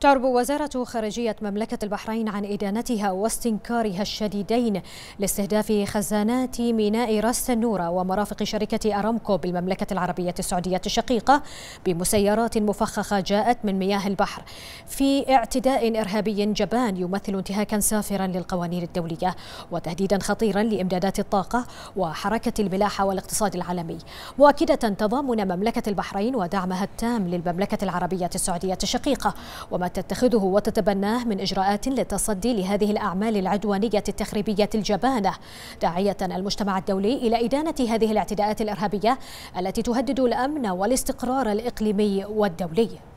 تعرب وزارة خارجية مملكة البحرين عن إدانتها واستنكارها الشديدين لاستهداف خزانات ميناء راس النورة ومرافق شركة أرامكو بالمملكة العربية السعودية الشقيقة بمسيرات مفخخة جاءت من مياه البحر. في اعتداء إرهابي جبان يمثل انتهاكا سافرا للقوانين الدولية وتهديدا خطيرا لإمدادات الطاقة وحركة الملاحة والاقتصاد العالمي. مؤكدة تضامن مملكة البحرين ودعمها التام للمملكة العربية السعودية الشقيقة. وما تتخذه وتتبناه من إجراءات للتصدي لهذه الأعمال العدوانية التخريبية الجبانة. داعية المجتمع الدولي إلى إدانة هذه الاعتداءات الإرهابية التي تهدد الأمن والاستقرار الإقليمي والدولي.